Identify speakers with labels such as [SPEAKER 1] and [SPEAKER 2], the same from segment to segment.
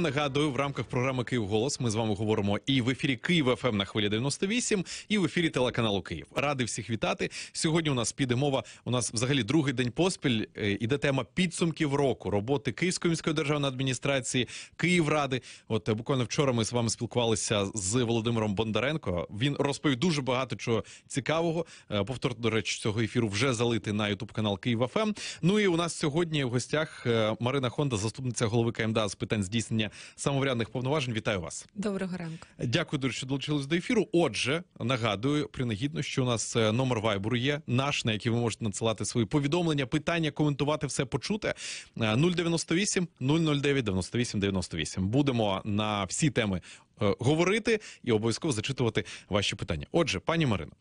[SPEAKER 1] Нагадую, в рамках програми Київ Голос ми з вами говоримо і в ефірі Київ ФМ на хвилі 98, і в ефірі телеканалу Київ. Радий всіх вітати. Сьогодні у нас піде мова. У нас взагалі другий день поспіль. е, Іде тема підсумків року роботи Київської міської державної адміністрації, Київради. От е, буквально вчора ми з вами спілкувалися з Володимиром Бондаренко. Він розповів дуже багато чого цікавого. Е, Повтор, до речі, цього ефіру вже залити на Ютуб канал Київ ФМ. Ну і у нас сьогодні в гостях Марина Хонда, заступниця голови КМДА з питань здійснення самоврядних повноважень. Вітаю вас.
[SPEAKER 2] Доброго ранку.
[SPEAKER 1] Дякую, дуже, що долучились до ефіру. Отже, нагадую принагідно, що у нас е, номер вайбуру є наш, на який ви можете надсилати свої повідомлення, питання, коментувати все почуте. Е, 098 009 98 98. Будемо на всі теми. Е, Говорити і обов'язково зачитувати ваші питання. Отже, пані Марино,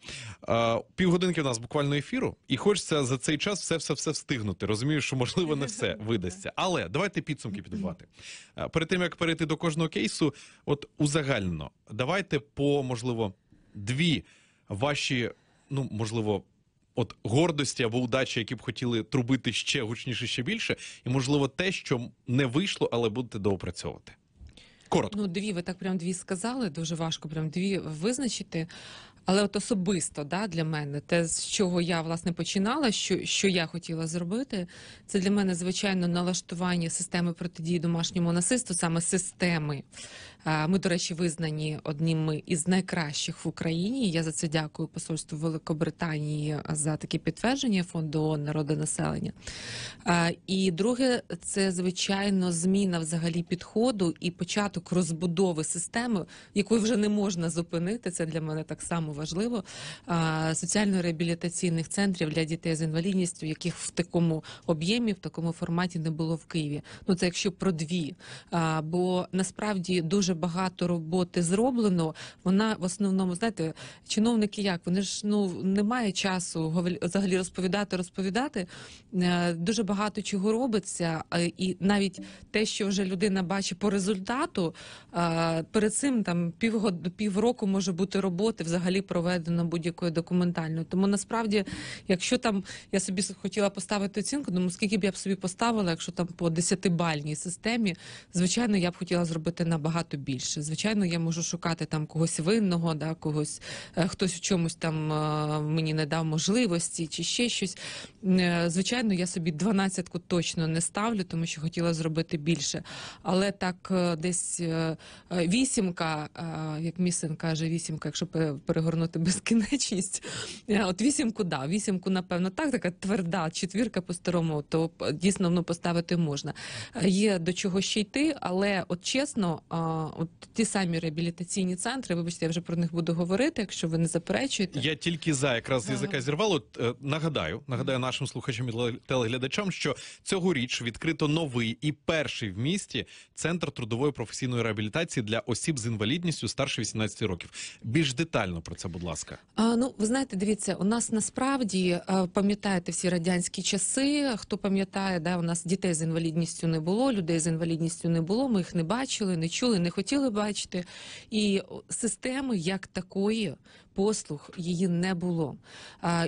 [SPEAKER 1] е, півгодинки у нас буквально ефіру, і хочеться за цей час все все все встигнути. Розумію, що можливо не все видасться. Але давайте підсумки підбивати. Е, Перед тим як перейти до кожного кейсу, от узагальнено, давайте по можливо дві ваші, ну можливо. От гордості або удачі, які б хотіли трубити ще гучніше, ще більше, і можливо те, що не вийшло, але будете доопрацьовувати. Коротко.
[SPEAKER 2] Ну, дві, ви так прям дві сказали, дуже важко прям дві визначити. Але от особисто да, для мене, те, з чого я власне починала, що, що я хотіла зробити, це для мене звичайно налаштування системи протидії домашньому насильству, саме системи. Ми, до речі, визнані одними із найкращих в Україні. Я за це дякую посольству Великобританії за таке підтвердження фонду ООН народонаселення. А, І друге, це звичайно зміна взагалі підходу і початок розбудови системи, якої вже не можна зупинити. Це для мене так само важливо. Соціально-реабілітаційних центрів для дітей з інвалідністю, яких в такому об'ємі, в такому форматі не було в Києві. Ну це якщо про дві. Бо насправді дуже багато роботи зроблено. Вона в основному, знаєте, чиновники як вони ж ну немає часу взагалі розповідати, розповідати. Е, Дуже багато чого робиться, і навіть те, що вже людина бачить по результату, перед цим там півроку може бути роботи взагалі проведено будь-якою документальною. Тому насправді, якщо там я собі хотіла поставити оцінку, ну скільки б я б собі поставила, якщо там по 10-бальній системі, звичайно, я б хотіла зробити набагато більше. Звичайно, я можу шукати там когось винного, да, когось е, хтось в чомусь там е, мені не дав можливості чи ще щось. Е, Звичайно, я собі 12-ку точно не ставлю, тому що хотіла зробити більше. Але так десь вісімка, як мій син каже, вісімка, якщо пе- перегорнути безкінечність. е, От вісімку, да, вісімку, напевно, так, така тверда четвірка по-старому, то дійсно ну, поставити можна. Е, Є до чого ще йти, але от чесно, от ті самі реабілітаційні центри, вибачте, я вже про них буду говорити, якщо ви не заперечуєте.
[SPEAKER 1] Я тільки за якраз язика зірвало. Е, нагадаю, нагадаю нашим слухачам і теле- телеглядачам, що цьогоріч відкрито новий і перший в місті центр трудової професійної реабілітації для осіб з інвалідністю старше 18 років. Більш детально про це, будь ласка.
[SPEAKER 2] А, ну, ви знаєте, дивіться, у нас насправді пам'ятаєте всі радянські часи. Хто пам'ятає, да, у нас дітей з інвалідністю не було, людей з інвалідністю не було. Ми їх не бачили, не чули, не хотіли бачити. І системи як такої. Послуг її не було.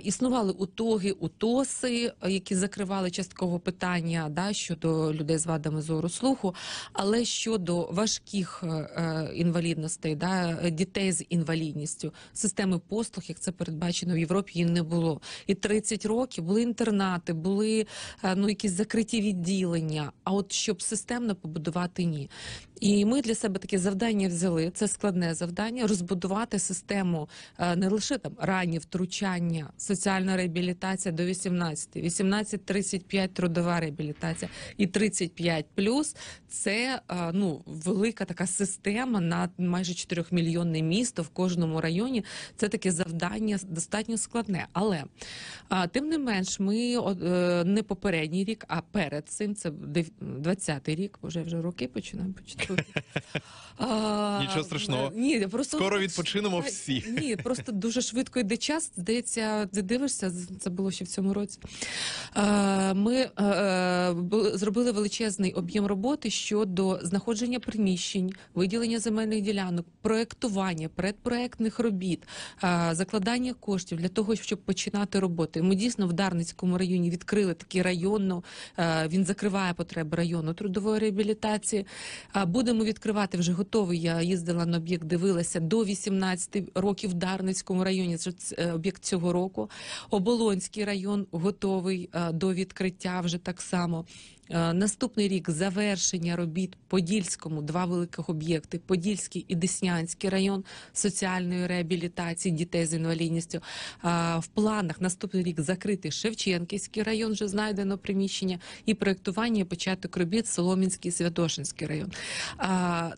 [SPEAKER 2] Існували утоги, утоси, які закривали частково питання да, щодо людей з вадами зору слуху. Але щодо важких е, е, інвалідностей, да, дітей з інвалідністю, системи послуг, як це передбачено в Європі, її не було. І 30 років були інтернати, були е, ну, якісь закриті відділення. А от щоб системно побудувати ні. І ми для себе таке завдання взяли. Це складне завдання розбудувати систему не лише там ранні втручання, соціальна реабілітація до 18, 18-35 трудова реабілітація і 35 плюс це е, ну велика така система на майже 4 мільйонне місто в кожному районі. Це таке завдання достатньо складне. Але тим не менш, ми е, не попередній рік, а перед цим це 20-й рік, вже вже роки починаємо почитати.
[SPEAKER 1] Нічого страшного.
[SPEAKER 2] Ні, просто
[SPEAKER 1] Скоро відпочинемо всі.
[SPEAKER 2] Ні, просто дуже швидко йде час. Здається, ти дивишся, це було ще в цьому році. Е, Ми е, е, зробили величезний об'єм роботи щодо знаходження приміщень, виділення земельних ділянок, проектування, предпроектних робіт, закладання коштів для того, щоб починати роботи. Ми дійсно в Дарницькому районі відкрили такий районну. е, Він закриває потреби району трудової реабілітації. Будемо відкривати вже готовий. Я їздила на об'єкт, дивилася до 18 років Дарницькому районі. Це е, об'єкт цього року. Оболонський район готовий е, до відкриття вже так само. Е, Наступний рік завершення робіт Подільському, два великих об'єкти: Подільський і Деснянський район соціальної реабілітації дітей з інвалідністю. В планах наступний рік закрити Шевченківський район, вже знайдено приміщення, і проектування і початок робіт Соломінський Святошинський район.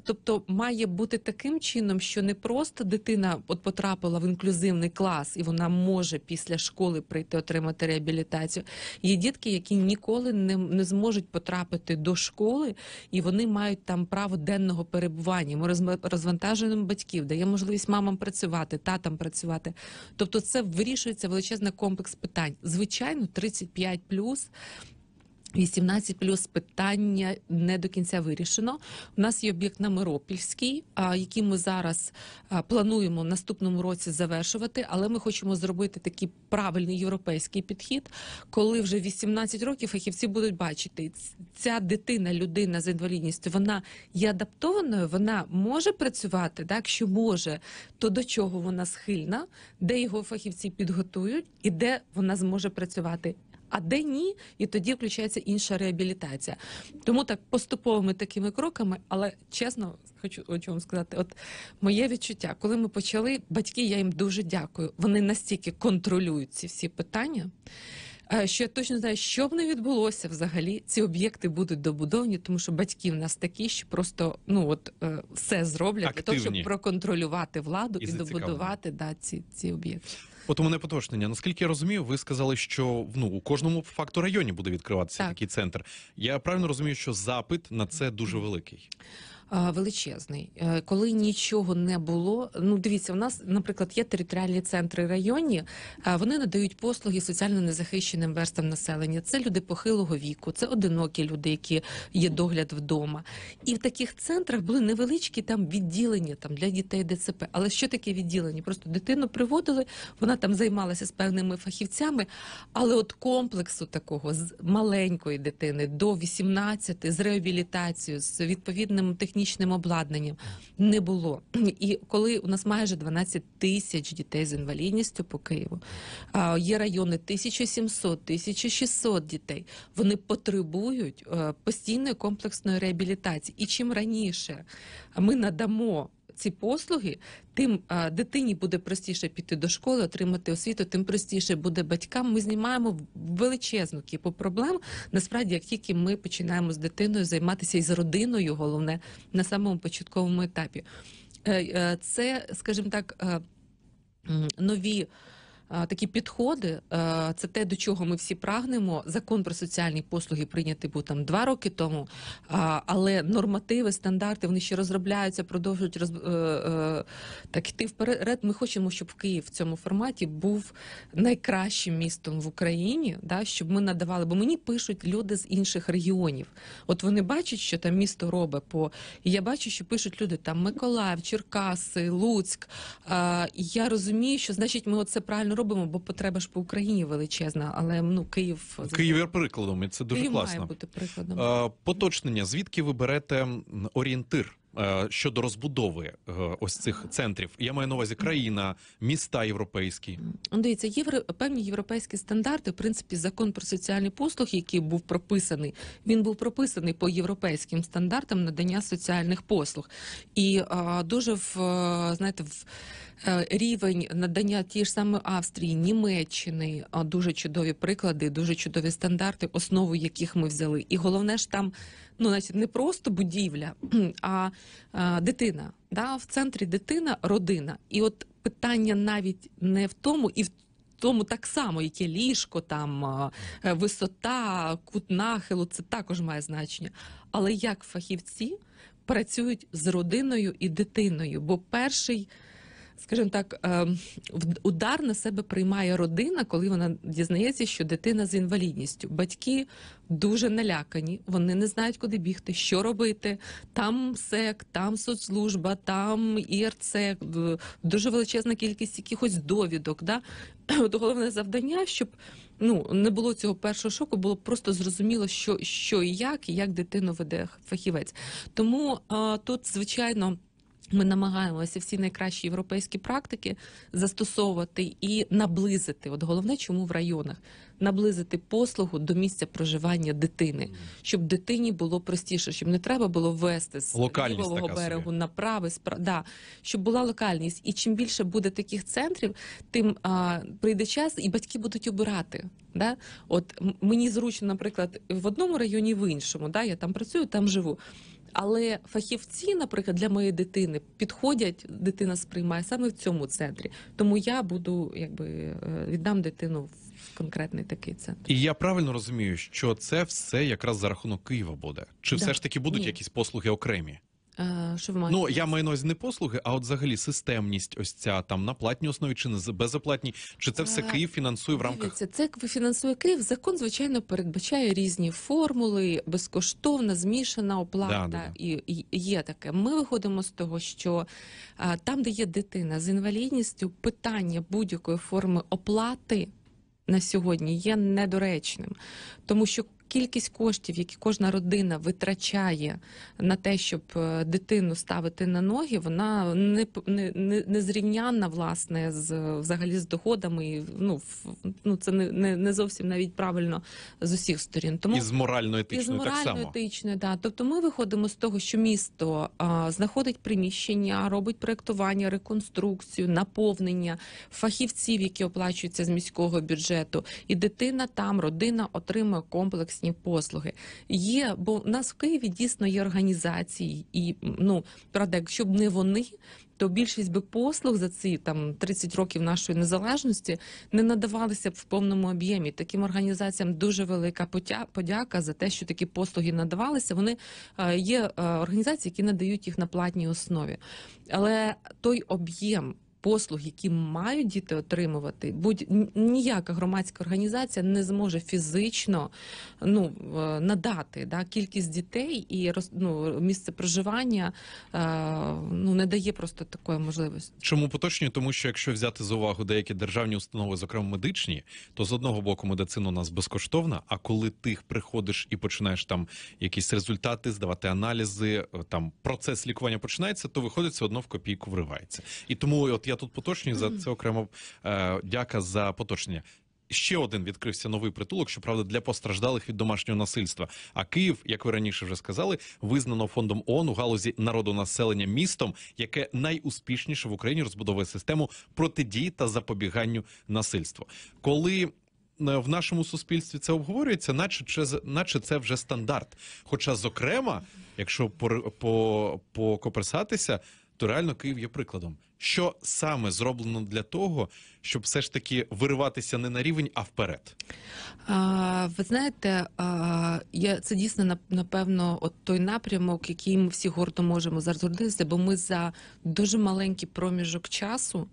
[SPEAKER 2] Тобто має бути таким чином, що не просто дитина от потрапила в інклюзивний клас, і вона може після школи прийти отримати реабілітацію. Є дітки, які ніколи не, не зможуть потрапити до школи, і вони мають там право денного перебування. Ми розвантажуємо батьків, дає можливість мамам працювати, татам працювати. Тобто, це вирішується величезний комплекс питань. Звичайно, 35 18 плюс питання не до кінця вирішено. У нас є об'єкт на Миропільський, а, який ми зараз плануємо в наступному році завершувати, але ми хочемо зробити такий правильний європейський підхід, коли вже 18 років фахівці будуть бачити, ця дитина, людина з інвалідністю, вона є адаптованою, вона може працювати, так що може, то до чого вона схильна, де його фахівці підготують і де вона зможе працювати. А де ні, і тоді включається інша реабілітація. Тому так поступовими такими кроками, але чесно хочу хочу вам сказати, от моє відчуття, коли ми почали, батьки, я їм дуже дякую. Вони настільки контролюють ці всі питання. е, Що я точно знаю, що б не відбулося взагалі, ці об'єкти будуть добудовані, тому що батьки в нас такі, що просто ну от е, все зроблять для того, щоб проконтролювати владу
[SPEAKER 1] І
[SPEAKER 2] і, добудувати да, ці, ці об'єкти.
[SPEAKER 1] От у мене поточнення. Наскільки я розумію, ви сказали, що ну у кожному факту районі буде відкриватися
[SPEAKER 2] Так.
[SPEAKER 1] такий центр. Я правильно розумію, що запит на це дуже великий.
[SPEAKER 2] Величезний, Е, коли нічого не було. Ну дивіться, у нас, наприклад, є територіальні центри районні. а Вони надають послуги соціально незахищеним верстам населення. Це люди похилого віку, це одинокі люди, які є догляд вдома. І в таких центрах були невеличкі там відділення там для дітей ДЦП. Але що таке відділення? Просто дитину приводили, вона там займалася з певними фахівцями, але от комплексу такого з маленької дитини до 18, з реабілітацією, з відповідним технічним обладнанням не було. І коли у нас майже 12 тисяч дітей з інвалідністю по Києву, є райони 1700, 1600 дітей, вони потребують е, постійної комплексної реабілітації. І чим раніше ми надамо ці послуги, тим дитині буде простіше піти до школи, отримати освіту, тим простіше буде батькам. Ми знімаємо величезну кіпу проблем. Насправді, як тільки ми починаємо з дитиною займатися і з родиною, головне на самому початковому етапі. Е, е, Це, скажімо так, е, нові. Такі підходи, це те, до чого ми всі прагнемо. Закон про соціальні послуги прийнятий був там два роки тому, але нормативи, стандарти вони ще розробляються, продовжують роз, е, е, так йти вперед. Ми хочемо, щоб Київ в цьому форматі був найкращим містом в Україні, да, щоб ми надавали. Бо мені пишуть люди з інших регіонів. От вони бачать, що там місто робить по і я бачу, що пишуть люди там Миколаїв, Черкаси, Луцьк. Я розумію, що значить ми оце правильно робимо, бо потреба ж по Україні величезна. Але ну Київ
[SPEAKER 1] Київ є прикладом, і це дуже
[SPEAKER 2] Київ
[SPEAKER 1] класно.
[SPEAKER 2] має бути прикладом.
[SPEAKER 1] Поточнення. Звідки ви берете орієнтир щодо розбудови е, ось цих центрів? Я маю на увазі країна, міста європейські.
[SPEAKER 2] Дивіться, євро, певні європейські стандарти, в принципі, закон про соціальні послуги, який був прописаний, він був прописаний по європейським стандартам надання соціальних послуг. І а, дуже в знаєте, в е, рівень надання тієї ж саме Австрії, Німеччини, а, дуже чудові приклади, дуже чудові стандарти, основу яких ми взяли. І головне ж там. Ну, значить, не просто будівля, а, дитина. Да? В центрі дитина, родина. І от питання навіть не в тому, і в тому так само, яке ліжко, там е, висота, кут нахилу, це також має значення. Але як фахівці працюють з родиною і дитиною? Бо перший скажімо так, ем, удар на себе приймає родина, коли вона дізнається, що дитина з інвалідністю. Батьки дуже налякані, вони не знають, куди бігти, що робити. Там СЕК, там соцслужба, там ІРЦ, дуже величезна кількість якихось довідок. Да? От головне завдання, щоб ну не було цього першого шоку, було просто зрозуміло, що, що і як, і як дитину веде фахівець. Тому а, тут, звичайно. Ми намагаємося всі найкращі європейські практики застосовувати і наблизити. От головне, чому в районах наблизити послугу до місця проживання дитини, щоб дитині було простіше, щоб не треба було вести з лівого берегу
[SPEAKER 1] собі.
[SPEAKER 2] на правий, спра... да, щоб була локальність. І чим більше буде таких центрів, тим а, прийде час, і батьки будуть обирати. Да? От мені зручно, наприклад, в одному районі, в іншому. Да? Я там працюю, там живу. Але фахівці, наприклад, для моєї дитини підходять, дитина сприймає саме в цьому центрі. Тому я буду якби е, віддам дитину в конкретний такий центр.
[SPEAKER 1] І я правильно розумію, що це все якраз за рахунок Києва буде. Чи
[SPEAKER 2] Да.
[SPEAKER 1] все ж таки будуть
[SPEAKER 2] Ні.
[SPEAKER 1] якісь послуги окремі?
[SPEAKER 2] Е, Що ви маєте?
[SPEAKER 1] Ну я маю на увазі не послуги, а от взагалі системність, ось ця там на платній основі чи на з- безоплатній. Чи це все
[SPEAKER 2] Е,
[SPEAKER 1] Київ фінансує в рамках?
[SPEAKER 2] Дивіться, це фінансує Київ. Закон, звичайно, передбачає різні формули, безкоштовна, змішана оплата.
[SPEAKER 1] Да, да, да.
[SPEAKER 2] І, і є таке. Ми виходимо з того, що а, там, де є дитина з інвалідністю, питання будь-якої форми оплати на сьогодні є недоречним, тому що. Кількість коштів, які кожна родина витрачає на те, щоб е, дитину ставити на ноги, вона не не, не, не зрівнянна власне з взагалі з доходами. І, Ну в- ну це не, не, не зовсім навіть правильно з усіх сторін. Тому
[SPEAKER 1] І з
[SPEAKER 2] і з
[SPEAKER 1] морально-етичною так само.
[SPEAKER 2] да. Тобто ми виходимо з того, що місто а, знаходить приміщення, робить проєктування, реконструкцію, наповнення фахівців, які оплачуються з міського бюджету, і дитина там, родина отримує комплексні послуги. Є, бо в нас в Києві дійсно є організації, і ну правда, якщо б не вони. То більшість би послуг за ці там 30 років нашої незалежності не надавалися б в повному об'ємі. Таким організаціям дуже велика подяка за те, що такі послуги надавалися. Вони е, є е, організації, які надають їх на платній основі. Але той об'єм послуг, які мають діти отримувати, будь ніяка громадська організація не зможе фізично ну надати да кількість дітей і ну, місце проживання е, ну не дає просто такої можливості.
[SPEAKER 1] Чому поточнюю? Тому що якщо взяти за увагу деякі державні установи, зокрема медичні, то з одного боку медицина у нас безкоштовна. А коли ти приходиш і починаєш там якісь результати, здавати аналізи, е, там процес лікування починається, то виходить все одно в копійку вривається. І тому от я тут поточнюю за це окремо е, дяка за поточнення. Ще один відкрився новий притулок, щоправда, для постраждалих від домашнього насильства. А Київ, як ви раніше вже сказали, визнано фондом ООН у галузі народонаселення містом, яке найуспішніше в Україні розбудовує систему протидії та запобіганню насильству. Коли е, в нашому суспільстві це обговорюється, наче це, наче це вже стандарт. Хоча, зокрема, якщо пор- по, покоперсатися, то реально Київ є прикладом. Що саме зроблено для того, щоб все ж таки вириватися не на рівень, а вперед?
[SPEAKER 2] А, ви знаєте, а, я, це дійсно нап- напевно от той напрямок, який ми всі гордо можемо зараз гордитися, бо ми за дуже маленький проміжок часу,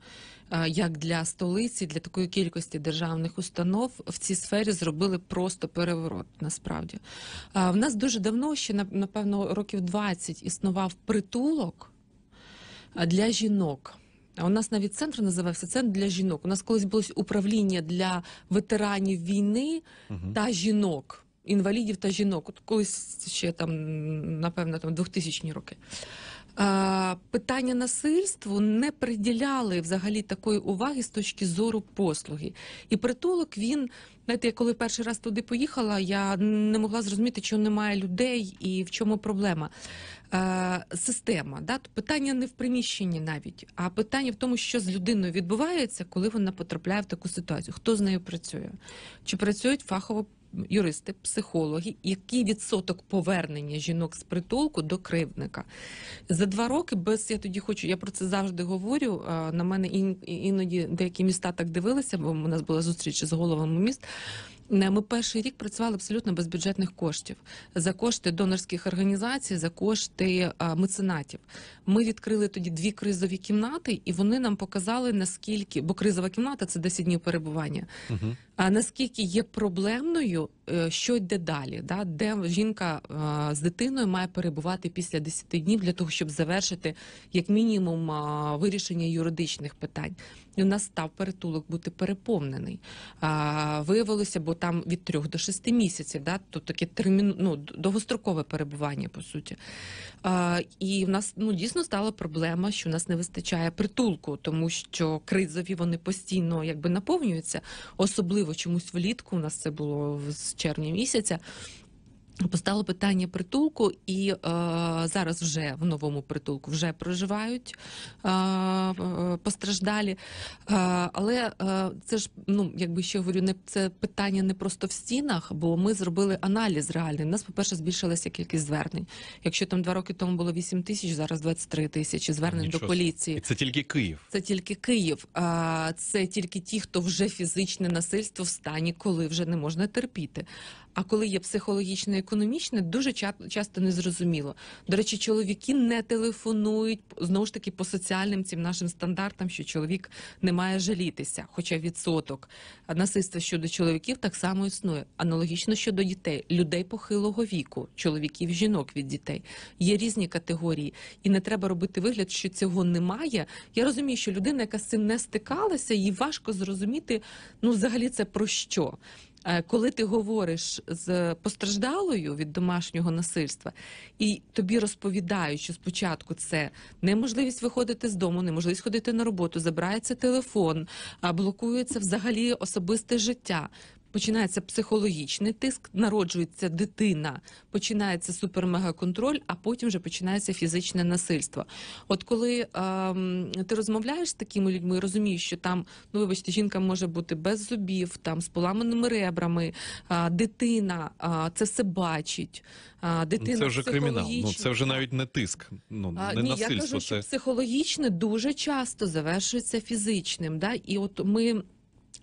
[SPEAKER 2] як для столиці, для такої кількості державних установ в цій сфері зробили просто переворот. Насправді в нас дуже давно, ще нап- напевно, років 20 існував притулок для жінок. У нас навіть центр називався Центр для жінок. У нас колись було управління для ветеранів війни та жінок, інвалідів та жінок. От колись ще там, напевно, там 2000 роки. Питання насильству не приділяли взагалі такої уваги з точки зору послуги. І притулок він, знаєте, я коли перший раз туди поїхала, я не могла зрозуміти, чому немає людей і в чому проблема. Система. Да? Питання не в приміщенні навіть, а питання в тому, що з людиною відбувається, коли вона потрапляє в таку ситуацію. Хто з нею працює? Чи працюють фахово юристи, психологи? Який відсоток повернення жінок з притулку до кривдника? За два роки без я тоді хочу, я про це завжди говорю. На мене іноді деякі міста так дивилися, бо у нас була зустріч з головами міст. Ми перший рік працювали абсолютно без бюджетних коштів за кошти донорських організацій, за кошти меценатів. Ми відкрили тоді дві кризові кімнати, і вони нам показали наскільки, бо кризова кімната це 10 днів перебування.
[SPEAKER 1] Угу.
[SPEAKER 2] А наскільки є проблемною, е, що йде далі, да? де жінка е, з дитиною має перебувати після 10 днів для того, щоб завершити як мінімум а, вирішення юридичних питань. І у нас став перетулок бути переповнений. Виявилося, бо там від 3 до 6 місяців, да? то таке термін, ну, довгострокове перебування, по суті. І в нас ну, дійсно стала проблема, що в нас не вистачає притулку, тому що кризові вони постійно якби наповнюються, особливо чомусь влітку. У нас це було з червня місяця. Постало питання притулку, і е, зараз вже в новому притулку вже проживають е, е, постраждалі. Е, але е, це ж ну якби ще говорю, не це питання не просто в стінах, бо ми зробили аналіз реальний. У нас, по-перше, збільшилася кількість звернень. Якщо там два роки тому було 8 тисяч, зараз 23 тисячі звернень
[SPEAKER 1] Нічого
[SPEAKER 2] до поліції.
[SPEAKER 1] І це тільки Київ.
[SPEAKER 2] Це тільки Київ, а це тільки ті, хто вже фізичне насильство в стані, коли вже не можна терпіти. А коли є психологічне, економічне, дуже ча- часто незрозуміло. До речі, чоловіки не телефонують знову ж таки по соціальним цим нашим стандартам, що чоловік не має жалітися, хоча відсоток насильства щодо чоловіків так само існує. Аналогічно щодо дітей, людей похилого віку, чоловіків, жінок від дітей. Є різні категорії, і не треба робити вигляд, що цього немає. Я розумію, що людина, яка з цим не стикалася, їй важко зрозуміти, ну взагалі це про що. Е, Коли ти говориш з постраждалою від домашнього насильства, і тобі розповідають, що спочатку це неможливість виходити з дому, неможливість ходити на роботу, забирається телефон, блокується взагалі особисте життя. Починається психологічний тиск, народжується дитина, починається супермегаконтроль, а потім вже починається фізичне насильство. От коли ем, ти розмовляєш з такими людьми, розумієш, що там, ну вибачте, жінка може бути без зубів, там з поламаними ребрами, а, дитина а, це все бачить. А, дитина
[SPEAKER 1] це вже кримінал. Ну це вже навіть не тиск. Ну
[SPEAKER 2] а,
[SPEAKER 1] не
[SPEAKER 2] ні,
[SPEAKER 1] насильство.
[SPEAKER 2] я кажу, що психологічне дуже часто завершується фізичним. Да? І от ми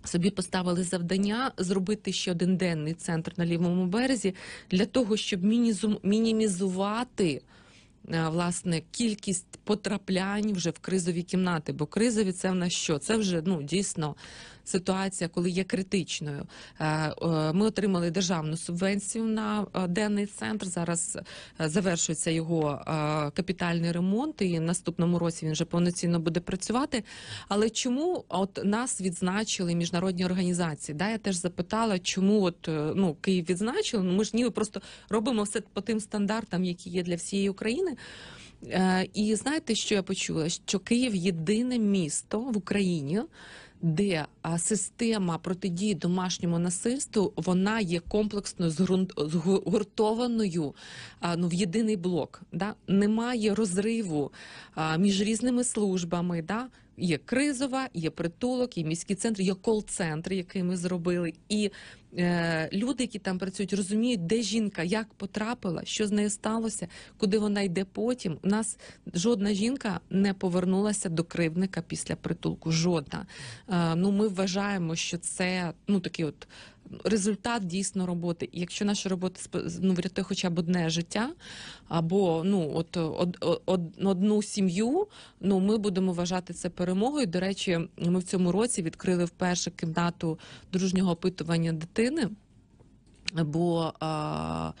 [SPEAKER 2] собі поставили завдання зробити ще один денний центр на лівому березі для того, щоб мінімізувати. е, Власне, кількість потраплянь вже в кризові кімнати, бо кризові це в нас що? Це вже ну дійсно ситуація, коли є критичною. Е, е, Ми отримали державну субвенцію на е, денний центр. Зараз завершується його капітальний ремонт, і в наступному році він вже повноцінно буде працювати. Але чому от нас відзначили міжнародні організації? Да, я теж запитала, чому от ну Київ відзначили. Ну ми ж ніби просто робимо все по тим стандартам, які є для всієї України. І знаєте, що я почула? Що Київ єдине місто в Україні, де система протидії домашньому насильству вона є комплексно згуртованою ну, в єдиний блок. Да? Немає розриву між різними службами. Да? Є кризова, є притулок, є міські центри, є кол-центр, який ми зробили. І е, люди, які там працюють, розуміють, де жінка, як потрапила, що з нею сталося, куди вона йде потім. У нас жодна жінка не повернулася до кривника після притулку. Жодна. Е, ну, ми вважаємо, що це ну такий от. Результат дійсно роботи. Якщо наша робота ну, врятує хоча б одне життя, або ну от од, од, одну сім'ю, ну ми будемо вважати це перемогою. До речі, ми в цьому році відкрили вперше кімнату дружнього опитування дитини, бо а,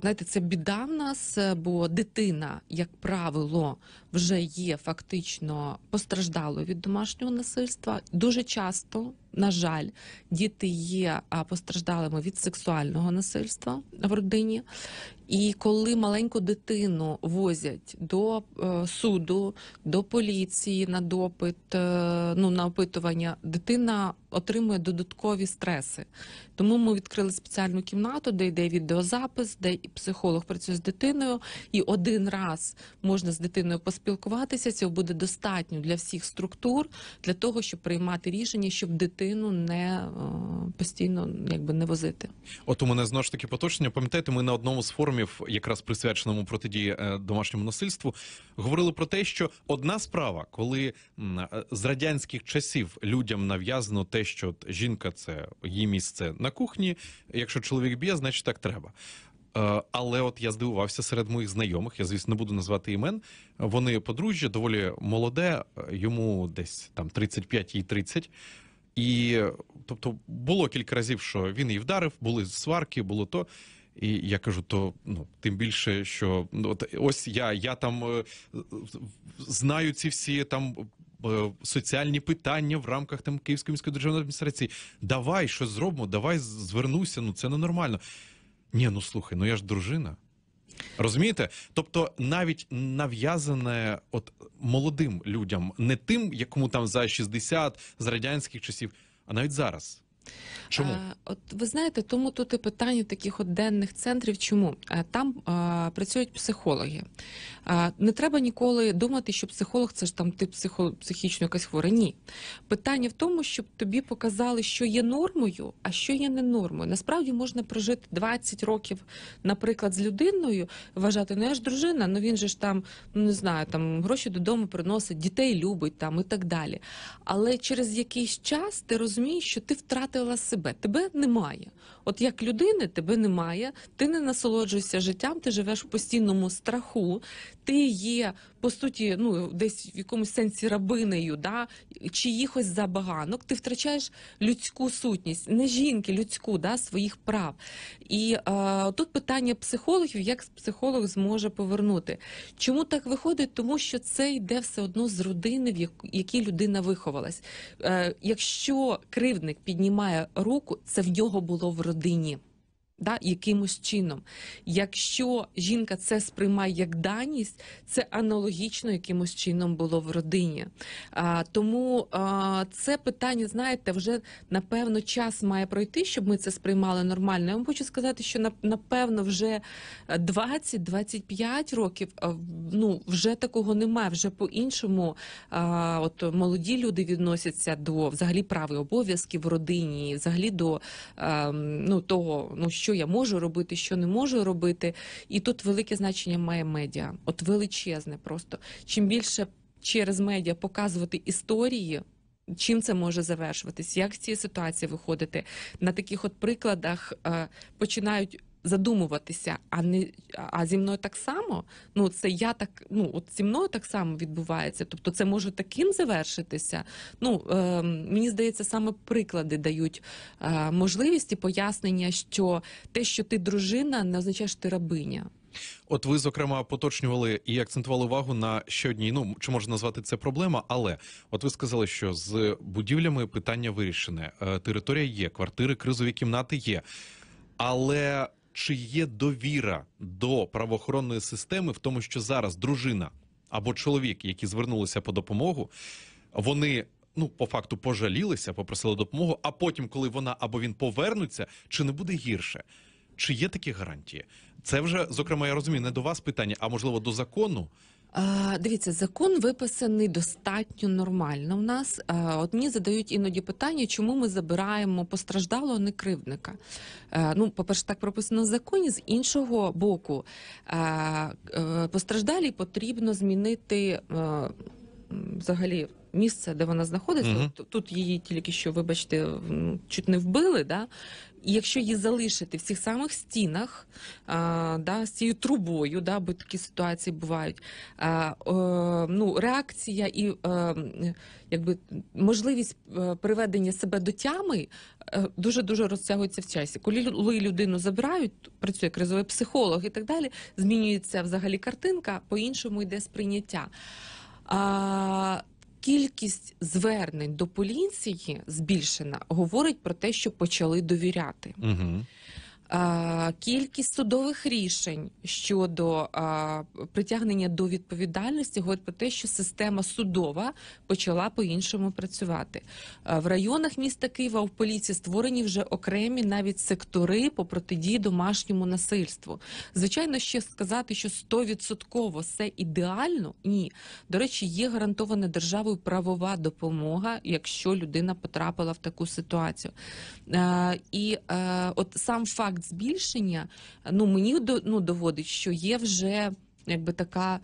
[SPEAKER 2] знаєте, це біда в нас, бо дитина, як правило, вже є фактично постраждалою від домашнього насильства. Дуже часто, на жаль, діти є постраждалими від сексуального насильства в родині. І коли маленьку дитину возять до е, суду, до поліції на допит, е, ну на опитування, дитина отримує додаткові стреси. Тому ми відкрили спеціальну кімнату, де йде відеозапис, де і психолог працює з дитиною, і один раз можна з дитиною поспілкуватися. Цього буде достатньо для всіх структур для того, щоб приймати рішення, щоб дитину не е, постійно якби не возити.
[SPEAKER 1] От у мене знову ж таки поточення. Пам'ятаєте, ми на одному з форумів якраз присвяченому протидії е, домашньому насильству, говорили про те, що одна справа, коли е, з радянських часів людям нав'язано те, що от жінка це її місце на кухні. Якщо чоловік б'є, значить так треба. Е, Але от я здивувався серед моїх знайомих, я звісно не буду назвати імен. Вони подружжя, доволі молоде, йому десь там 35 їй 30. І тобто було кілька разів, що він її вдарив, були сварки, було то. І я кажу, то ну тим більше, що ну от ось я, я там е, знаю ці всі там. Е, Соціальні питання в рамках там Київської міської державної адміністрації. Давай щось зробимо, давай звернуся. Ну це ненормально. Ні, ну слухай, ну я ж дружина. Розумієте? Тобто, навіть нав'язане от молодим людям, не тим, якому там за 60 з радянських часів, а навіть зараз. Чому?
[SPEAKER 2] От ви знаєте, тому тут і питання таких от денних центрів. Чому там а, працюють психологи? А, не треба ніколи думати, що психолог це ж там ти психо, психічно якась хвора. Ні. Питання в тому, щоб тобі показали, що є нормою, а що є не нормою. Насправді можна прожити 20 років, наприклад, з людиною, вважати, ну я ж дружина, ну він же ж там, ну не знаю, там гроші додому приносить, дітей любить там і так далі. Але через якийсь час ти розумієш, що ти втратила себе, тебе немає. От як людини тебе немає, ти не насолоджуєшся життям, ти живеш в постійному страху, ти є по суті, ну десь в якомусь сенсі рабинею, да чиїхось забаганок, ти втрачаєш людську сутність, не жінки, людську, да, своїх прав. І е, тут питання психологів, як психолог зможе повернути. Чому так виходить? Тому що це йде все одно з родини, в якій людина виховалась. Е, якщо кривдник піднімає руку, це в нього було в родині. Да, якимось чином. Якщо жінка це сприймає як даність, це аналогічно якимось чином було в родині. А, тому а, це питання, знаєте, вже напевно час має пройти, щоб ми це сприймали нормально. Я вам хочу сказати, що на- напевно вже 20-25 років ну, вже такого немає. Вже по-іншому от молоді люди відносяться до взагалі прав і обов'язків в родині, взагалі до а, ну, того, ну що я можу робити, що не можу робити. І тут велике значення має медіа. От величезне просто. Чим більше через медіа показувати історії. Чим це може завершуватись? Як з цієї ситуації виходити? На таких от прикладах е, починають задумуватися, а не а зі мною так само. Ну це я так. Ну от зі мною так само відбувається. Тобто, це може таким завершитися. Ну е, мені здається, саме приклади дають е, можливість і пояснення, що те, що ти дружина, не означає, що ти рабиня.
[SPEAKER 1] От ви зокрема поточнювали і акцентували увагу на ще одній, ну чи можна назвати це проблема, але от ви сказали, що з будівлями питання вирішене. Е, Територія є, квартири, кризові кімнати є. Але чи є довіра до правоохоронної системи в тому, що зараз дружина або чоловік, які звернулися по допомогу, вони. Ну, по факту пожалілися, попросили допомогу, а потім, коли вона або він повернуться, чи не буде гірше? Чи є такі гарантії? Це вже, зокрема, я розумію, не до вас питання, а можливо до закону.
[SPEAKER 2] Дивіться, закон виписаний достатньо нормально. В нас одні задають іноді питання, чому ми забираємо постраждалого, не кривдника. Ну, по-перше, так прописано в законі. З іншого боку, е, постраждалій потрібно змінити. е, Взагалі, місце, де вона знаходиться. От тут її тільки що, вибачте, чуть не вбили. Да? І якщо її залишити в цих самих стінах, а, да, з цією трубою, да, бо такі ситуації бувають, а, е, ну, реакція і е, якби, можливість е, приведення себе до тями е, дуже-дуже розтягується в часі. Коли людину забирають, працює кризовий психолог і так далі, змінюється взагалі картинка, по-іншому йде сприйняття. А, Кількість звернень до поліції збільшена, говорить про те, що почали довіряти.
[SPEAKER 1] Угу.
[SPEAKER 2] Кількість судових рішень щодо притягнення до відповідальності говорить про те, що система судова почала по-іншому працювати. В районах міста Києва в поліції створені вже окремі навіть сектори по протидії домашньому насильству. Звичайно, ще сказати, що 100% все ідеально, ні. До речі, є гарантована державою правова допомога, якщо людина потрапила в таку ситуацію. І е, от сам факт факт збільшення, ну мені ну, доводить, що є вже якби така.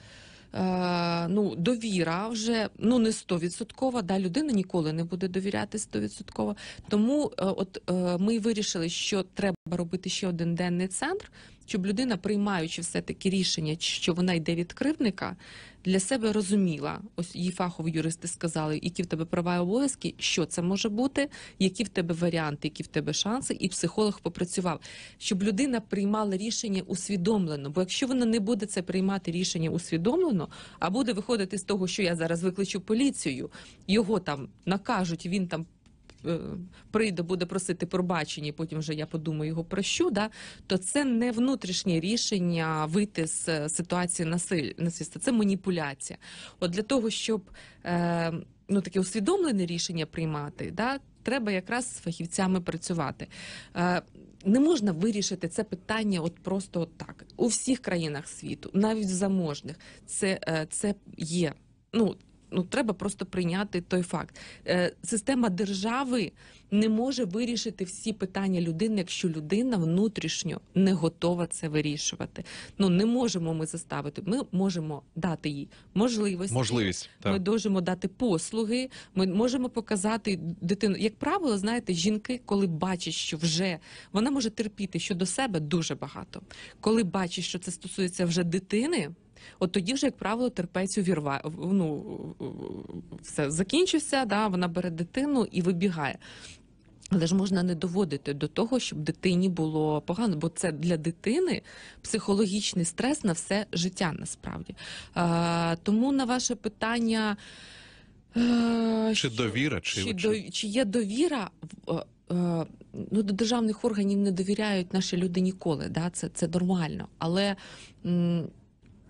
[SPEAKER 2] Е, ну, довіра вже ну не стовідсоткова. Да, людина ніколи не буде довіряти стовідсотково. Тому е, от е, ми вирішили, що треба робити ще один денний центр, щоб людина, приймаючи все таки рішення, що вона йде від кривдника, для себе розуміла. Ось її фахові юристи сказали, які в тебе права і обов'язки, що це може бути, які в тебе варіанти, які в тебе шанси, і психолог попрацював, щоб людина приймала рішення усвідомлено. Бо якщо вона не буде це приймати рішення усвідомлено, а буде виходити з того, що я зараз викличу поліцію, його там накажуть, він там. Е, Прийде, буде просити пробачення, і потім вже я подумаю його прощу, да, то це не внутрішнє рішення вийти з е, ситуації насиль- насильства, це маніпуляція. От для того, щоб е, ну, таке усвідомлене рішення приймати, да, треба якраз з фахівцями працювати. Е, не можна вирішити це питання от просто от так. У всіх країнах світу, навіть в заможних, це, е, це є. Ну, ну, треба просто прийняти той факт. Е, система держави не може вирішити всі питання людини, якщо людина внутрішньо не готова це вирішувати. Ну не можемо ми заставити. Ми можемо дати їй можливості.
[SPEAKER 1] Можливість.
[SPEAKER 2] Ми можемо дати послуги. Ми можемо показати дитину. Як правило, знаєте, жінки, коли бачать, що вже вона може терпіти щодо себе дуже багато. Коли бачить, що це стосується вже дитини. От тоді вже, як правило, терпець увірва, ну, все закінчився, да, вона бере дитину і вибігає. Але ж можна не доводити до того, щоб дитині було погано, бо це для дитини психологічний стрес на все життя насправді. А, тому на ваше питання. е,
[SPEAKER 1] Чи довіра, чи,
[SPEAKER 2] чи,
[SPEAKER 1] чи...
[SPEAKER 2] до, чи є довіра? В- е, е, Ну, до державних органів не довіряють наші люди ніколи. Да? Це, це нормально. Але м,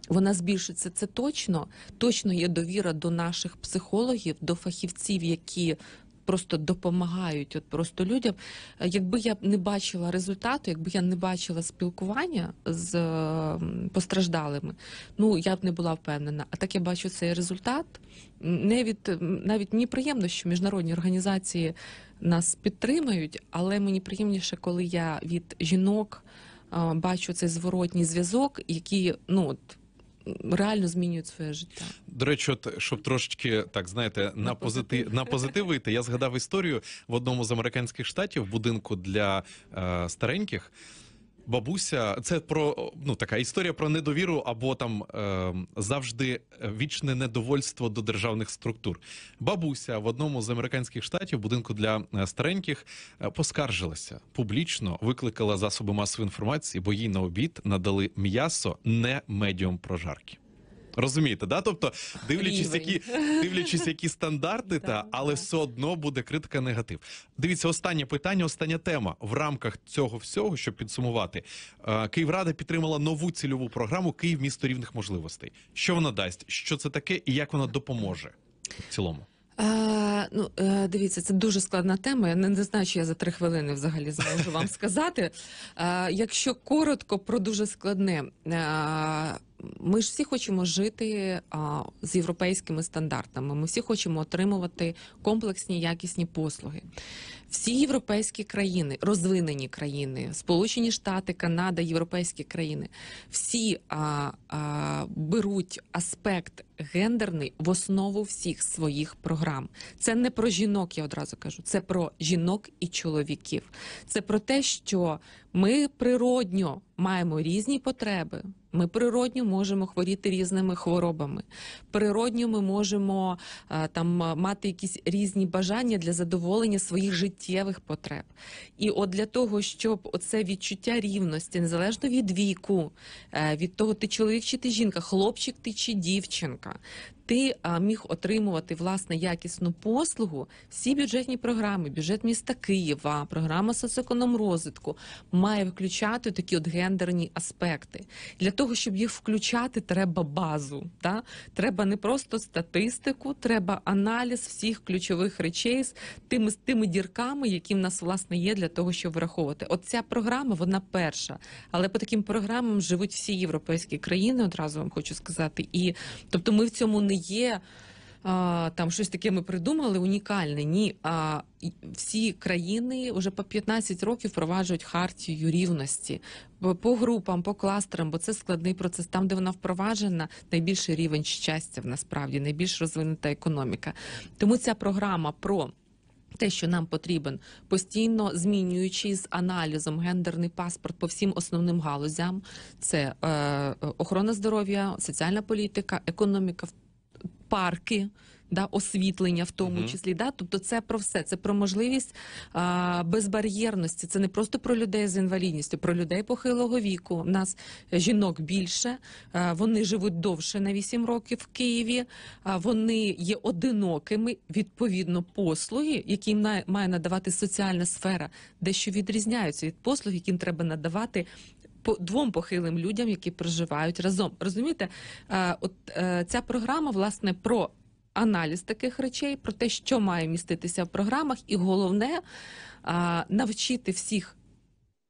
[SPEAKER 2] вона збільшиться це точно. Точно є довіра до наших психологів, до фахівців, які. Просто допомагають от просто людям. Е, Якби я не бачила результату, якби я не бачила спілкування з е, постраждалими, ну я б не була впевнена. А так я бачу цей результат. Не від навіть мені приємно, що міжнародні організації нас підтримують, але мені приємніше, коли я від жінок бачу цей зворотній зв'язок, які ну от реально змінюють своє життя.
[SPEAKER 1] До речі, от, щоб трошечки так знаєте, на, позитив на позитив вийти, я згадав історію в одному з американських штатів будинку для е, стареньких. Бабуся, це про ну така історія про недовіру або там е, завжди вічне недовольство до державних структур. Бабуся в одному з американських штатів, будинку для е, стареньких, е, поскаржилася публічно, викликала засоби масової інформації, бо їй на обід надали м'ясо не медіум прожарки. Розумієте, да? Тобто, дивлячись,
[SPEAKER 2] Рівень.
[SPEAKER 1] які дивлячись, які стандарти, та але все одно буде критика негатив. Дивіться, останнє питання, остання тема в рамках цього всього, щоб підсумувати. Е, Київрада підтримала нову цільову програму Київ місто рівних можливостей. Що вона дасть? Що це таке, і як вона допоможе в цілому?
[SPEAKER 2] Е, ну, е, дивіться, це дуже складна тема. Я не, не знаю, чи я за три хвилини взагалі зможу вам сказати. Е, якщо коротко про дуже складне, е, ми ж всі хочемо жити а, з європейськими стандартами. Ми всі хочемо отримувати комплексні якісні послуги. Всі європейські країни, розвинені країни, Сполучені Штати, Канада, європейські країни, всі а, а, беруть аспект гендерний в основу всіх своїх програм. Це не про жінок, я одразу кажу, це про жінок і чоловіків. Це про те, що ми природньо маємо різні потреби. Ми природньо можемо хворіти різними хворобами. Природньо ми можемо е, там мати якісь різні бажання для задоволення своїх життєвих потреб. І от для того, щоб оце відчуття рівності, незалежно від віку, е, від того, ти чоловік чи ти жінка, хлопчик ти чи дівчинка. Ти міг отримувати власне якісну послугу. Всі бюджетні програми, бюджет міста Києва, програма соцекономрозвитку має включати такі от гендерні аспекти. Для того, щоб їх включати, треба базу. Да? Треба не просто статистику, треба аналіз всіх ключових речей з тими, з тими дірками, які в нас власне є для того, щоб враховувати. От ця програма, вона перша. Але по таким програмам живуть всі європейські країни, одразу вам хочу сказати. І тобто ми в цьому не є. а, там щось таке ми придумали унікальне. Ні, а всі країни вже по 15 років впроваджують хартію рівності по- групам, по кластерам, бо це складний процес. Там, де вона впроваджена, найбільший рівень щастя насправді, найбільш розвинута економіка. Тому ця програма про. Те, що нам потрібен, постійно змінюючи з аналізом гендерний паспорт по всім основним галузям: це е, охорона здоров'я, соціальна політика, економіка, парки. Да, освітлення в тому
[SPEAKER 1] Мгм.
[SPEAKER 2] числі, да, тобто це про все. Це про можливість а, безбар'єрності. Це не просто про людей з інвалідністю, про людей похилого віку. У нас жінок більше, а, вони живуть довше на 8 років в Києві. А вони є одинокими. Відповідно, послуги, які має надавати соціальна сфера, дещо відрізняються від послуг, яким треба надавати. Двом похилим людям, які проживають разом, розумієте, от е, ця програма власне про аналіз таких речей, про те, що має міститися в програмах, і головне навчити всіх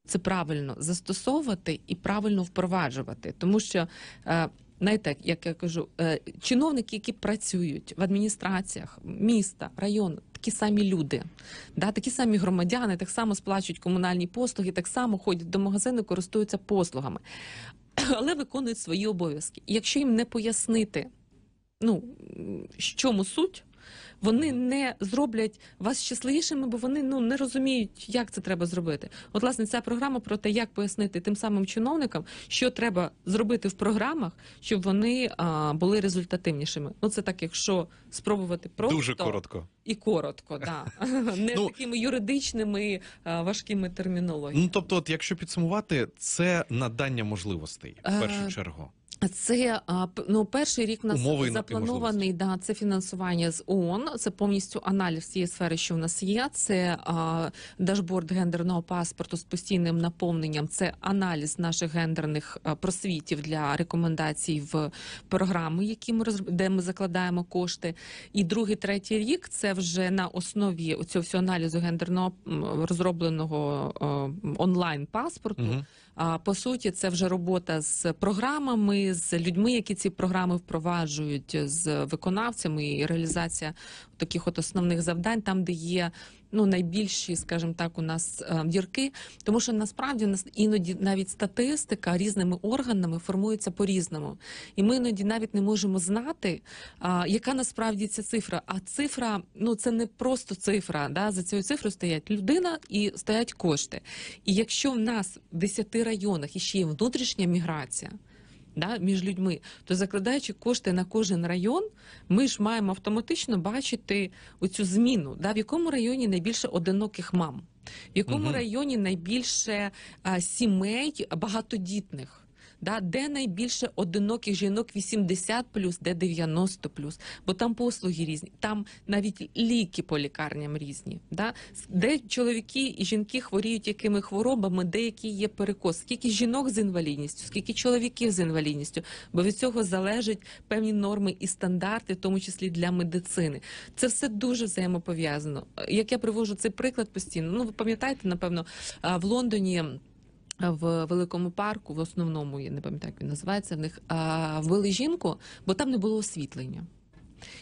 [SPEAKER 2] це правильно застосовувати і правильно впроваджувати. Тому що, е, знаєте, як я кажу, е, чиновники, які працюють в адміністраціях міста, району, такі самі люди, да, такі самі громадяни, так само сплачують комунальні послуги, так само ходять до магазину, користуються послугами, але виконують свої обов'язки. Якщо їм не пояснити, ну в чому суть. Вони не зроблять вас щасливішими, бо вони ну не розуміють, як це треба зробити. От, власне, ця програма про те, як пояснити тим самим чиновникам, що треба зробити в програмах, щоб вони а, були результативнішими. Ну це так, якщо спробувати просто
[SPEAKER 1] Дуже коротко.
[SPEAKER 2] і коротко, да не
[SPEAKER 1] Ну,
[SPEAKER 2] такими юридичними важкими термінологіями.
[SPEAKER 1] Ну тобто, от, якщо підсумувати, це надання можливостей в
[SPEAKER 2] Е,
[SPEAKER 1] першу чергу.
[SPEAKER 2] Це ну перший рік у нас
[SPEAKER 1] Умови
[SPEAKER 2] запланований. Да, це фінансування з ООН. Це повністю аналіз цієї сфери, що в нас є. Це а, дашборд гендерного паспорту з постійним наповненням. Це аналіз наших гендерних просвітів для рекомендацій в програми, які ми розроб- де ми закладаємо кошти. І другий, третій рік це вже на основі цього всього аналізу гендерного розробленого онлайн паспорту.
[SPEAKER 1] Угу.
[SPEAKER 2] А по суті, це вже робота з програмами, з людьми, які ці програми впроваджують, з виконавцями і реалізація таких от основних завдань, там, де є ну найбільші, скажімо так, у нас е, дірки, тому що насправді у нас іноді навіть статистика різними органами формується по-різному, і ми іноді навіть не можемо знати, яка насправді ця цифра. А цифра, ну це не просто цифра. Да? За цією цифрою стоять людина і стоять кошти. І якщо в нас в 10 районах іще є внутрішня міграція. Да, між людьми, то закладаючи кошти на кожен район, ми ж маємо автоматично бачити оцю зміну, да, в якому районі найбільше одиноких мам, в якому
[SPEAKER 1] угу.
[SPEAKER 2] районі найбільше а, сімей багатодітних. Да, де найбільше одиноких жінок 80 де 90 бо там послуги різні, там навіть ліки по лікарням різні. Да? Де чоловіки і жінки хворіють якими хворобами, деякі є перекос, скільки жінок з інвалідністю, скільки чоловіків з інвалідністю, бо від цього залежать певні норми і стандарти, в тому числі для медицини. Це все дуже взаємопов'язано. Як я привожу цей приклад постійно, ну ви пам'ятаєте, напевно, в Лондоні. В великому парку, в основному, я не пам'ятаю, як він називається, в них вбили жінку, бо там не було освітлення.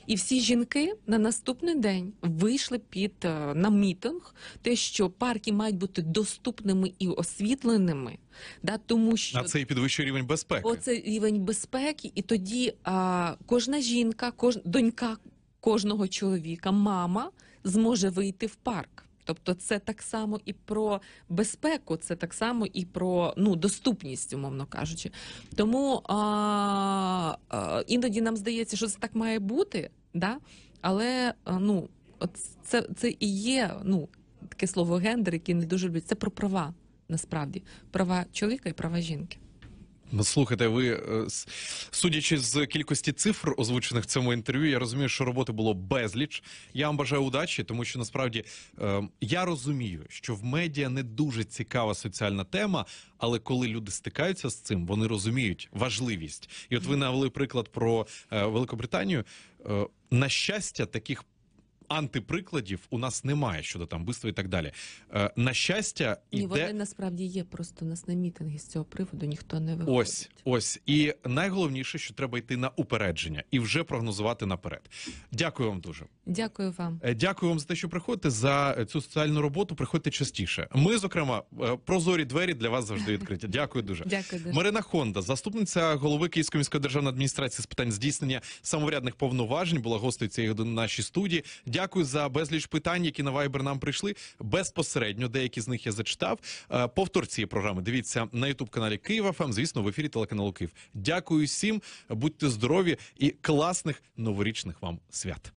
[SPEAKER 2] І всі жінки на наступний день вийшли під е, на мітинг, те, що парки мають бути доступними і освітленими, да, тому що
[SPEAKER 1] А це і підвищує рівень безпеки.
[SPEAKER 2] Оце рівень безпеки, і тоді а, кожна жінка, кож, донька кожного чоловіка, мама зможе вийти в парк. Тобто це так само і про безпеку, це так само і про ну доступність, умовно кажучи. Тому а, а, іноді нам здається, що це так має бути, да? але а, ну, от це, це і є ну, таке слово гендер, яке не дуже люблять. Це про права насправді права чоловіка і права жінки.
[SPEAKER 1] Слухайте, ви е, судячи з кількості цифр, озвучених в цьому інтерв'ю, я розумію, що роботи було безліч. Я вам бажаю удачі, тому що насправді е, я розумію, що в медіа не дуже цікава соціальна тема, але коли люди стикаються з цим, вони розуміють важливість. І от ви навели приклад про е, Великобританію. На щастя, таких антиприкладів у нас немає щодо там вбивства і так далі. Е, на щастя,
[SPEAKER 2] Ні,
[SPEAKER 1] іде
[SPEAKER 2] вони насправді є. Просто у нас на мітинги з цього приводу ніхто не виходить.
[SPEAKER 1] ось ось. І найголовніше, що треба йти на упередження і вже прогнозувати наперед. Дякую вам дуже.
[SPEAKER 2] Дякую вам.
[SPEAKER 1] Е, Дякую вам за те, що приходите за цю соціальну роботу. Приходьте частіше. Ми, зокрема, е, прозорі двері для вас завжди відкриті. Дякую дуже.
[SPEAKER 2] Дякую дуже.
[SPEAKER 1] Марина Хонда, заступниця голови Київської міської державної адміністрації з питань здійснення самоврядних повноважень, була гостею цієї нашій студії. Дякую за безліч питань, які на Viber нам прийшли. Безпосередньо деякі з них я зачитав. повторці Повтор цієї програми дивіться на Ютуб каналі Києва ФМ, звісно, в ефірі телеканалу Київ. Дякую всім, будьте здорові і класних новорічних вам свят.